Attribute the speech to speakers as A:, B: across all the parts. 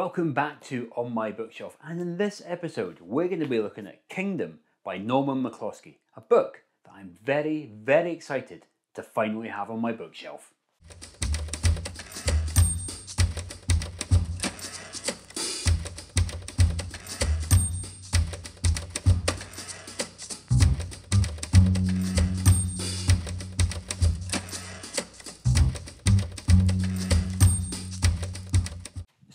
A: Welcome back to On My Bookshelf, and in this episode, we're going to be looking at Kingdom by Norman McCloskey, a book that I'm very, very excited to finally have on my bookshelf.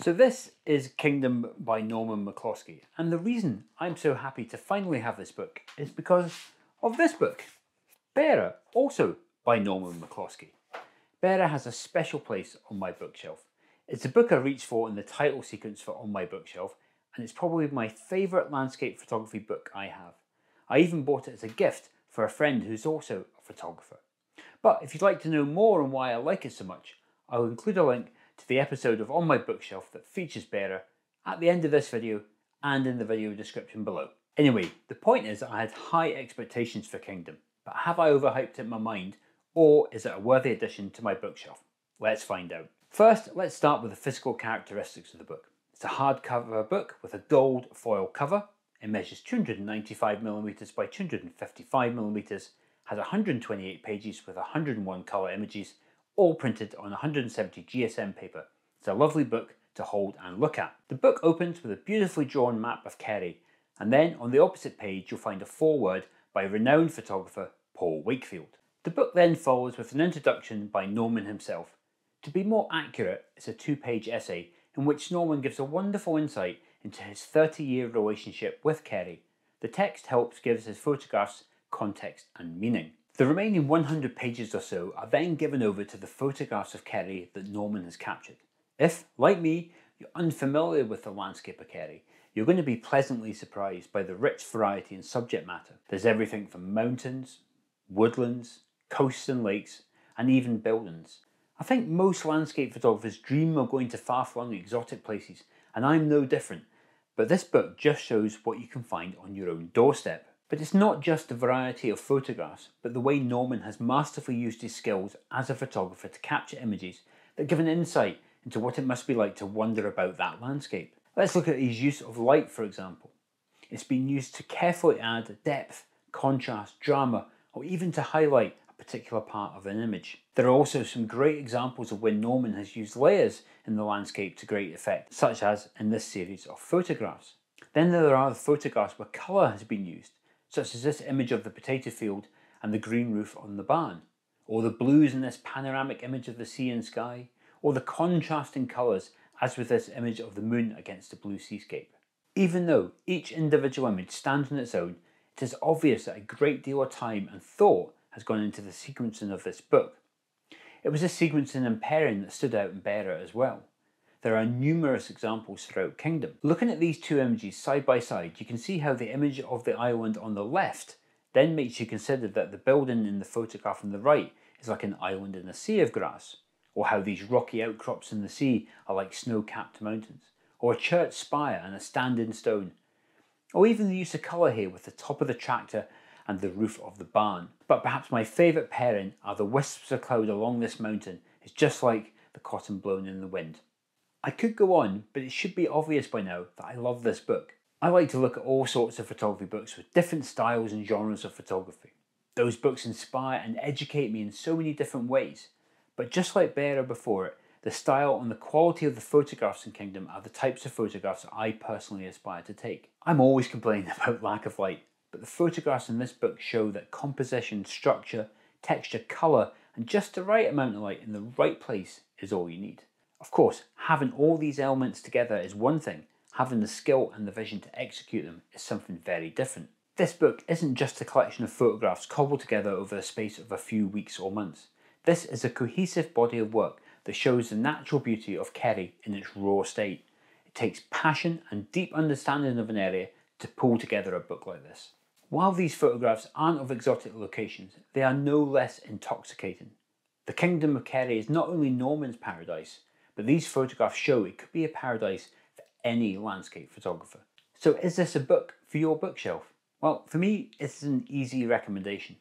A: So this is Kingdom by Norman McCloskey, and the reason I'm so happy to finally have this book is because of this book, Beara, also by Norman McCloskey. Beara has a special place on my bookshelf. It's a book I reached for in the title sequence for On My Bookshelf, and it's probably my favourite landscape photography book I have. I even bought it as a gift for a friend who's also a photographer. But if you'd like to know more on why I like it so much, I'll include a link to the episode of On My Bookshelf that features Beara at the end of this video and in the video description below. Anyway, the point is that I had high expectations for Kingdom, but have I overhyped it in my mind, or is it a worthy addition to my bookshelf? Let's find out. First, let's start with the physical characteristics of the book. It's a hardcover book with a gold foil cover. It measures 295mm by 255mm, has 128 pages with 101 colour images, all printed on 170 GSM paper. It's a lovely book to hold and look at. The book opens with a beautifully drawn map of Kerry, and then on the opposite page you'll find a foreword by renowned photographer Paul Wakefield. The book then follows with an introduction by Norman himself. To be more accurate, it's a two-page essay in which Norman gives a wonderful insight into his 30-year relationship with Kerry. The text helps give his photographs context and meaning. The remaining 100 pages or so are then given over to the photographs of Kerry that Norman has captured. If, like me, you're unfamiliar with the landscape of Kerry, you're going to be pleasantly surprised by the rich variety in subject matter. There's everything from mountains, woodlands, coasts and lakes, and even buildings. I think most landscape photographers dream of going to far-flung exotic places, and I'm no different, but this book just shows what you can find on your own doorstep. But it's not just the variety of photographs, but the way Norman has masterfully used his skills as a photographer to capture images that give an insight into what it must be like to wander about that landscape. Let's look at his use of light, for example. It's been used to carefully add depth, contrast, drama, or even to highlight a particular part of an image. There are also some great examples of when Norman has used layers in the landscape to great effect, such as in this series of photographs. Then there are the photographs where colour has been used, such as this image of the potato field and the green roof on the barn, or the blues in this panoramic image of the sea and sky, or the contrasting colours as with this image of the moon against the blue seascape. Even though each individual image stands on its own, it is obvious that a great deal of time and thought has gone into the sequencing of this book. It was the sequencing and pairing that stood out in Beara as well. There are numerous examples throughout Kingdom. Looking at these two images side by side, you can see how the image of the island on the left then makes you consider that the building in the photograph on the right is like an island in a sea of grass, or how these rocky outcrops in the sea are like snow-capped mountains, or a church spire and a standing stone, or even the use of colour here with the top of the tractor and the roof of the barn. But perhaps my favourite pairing are the wisps of cloud along this mountain. It's just like the cotton blown in the wind. I could go on, but it should be obvious by now that I love this book. I like to look at all sorts of photography books with different styles and genres of photography. Those books inspire and educate me in so many different ways. But just like Beara before it, the style and the quality of the photographs in Kingdom are the types of photographs I personally aspire to take. I'm always complaining about lack of light, but the photographs in this book show that composition, structure, texture, colour, and just the right amount of light in the right place is all you need. Of course, having all these elements together is one thing, having the skill and the vision to execute them is something very different. This book isn't just a collection of photographs cobbled together over the space of a few weeks or months. This is a cohesive body of work that shows the natural beauty of Kerry in its raw state. It takes passion and deep understanding of an area to pull together a book like this. While these photographs aren't of exotic locations, they are no less intoxicating. The Kingdom of Kerry is not only Norman's paradise, but these photographs show it could be a paradise for any landscape photographer. So is this a book for your bookshelf? Well, for me, it's an easy recommendation.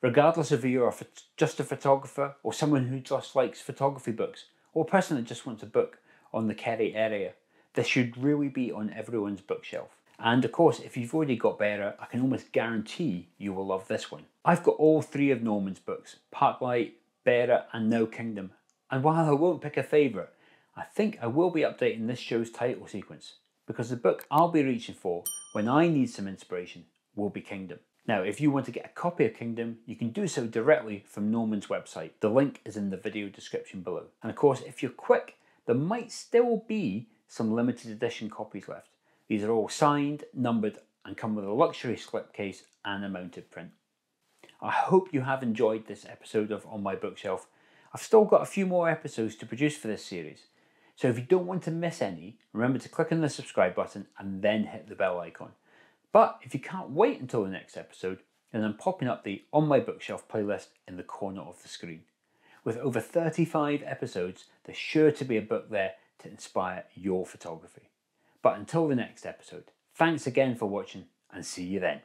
A: Regardless of if you're just a photographer or someone who just likes photography books, or a person that just wants a book on the Kerry area, This should really be on everyone's bookshelf. And of course, if you've already got Beara, I can almost guarantee you will love this one. I've got all three of Norman's books, Parklight, Beara and No Kingdom. And while I won't pick a favourite, I think I will be updating this show's title sequence because the book I'll be reaching for when I need some inspiration will be Kingdom. Now, if you want to get a copy of Kingdom, you can do so directly from Norman's website. The link is in the video description below. And of course, if you're quick, there might still be some limited edition copies left. These are all signed, numbered, and come with a luxury slipcase and a mounted print. I hope you have enjoyed this episode of On My Bookshelf. I've still got a few more episodes to produce for this series. So if you don't want to miss any, remember to click on the subscribe button and then hit the bell icon. But if you can't wait until the next episode, then I'm popping up the On My Bookshelf playlist in the corner of the screen. With over 35 episodes, there's sure to be a book there to inspire your photography. But until the next episode, thanks again for watching and see you then.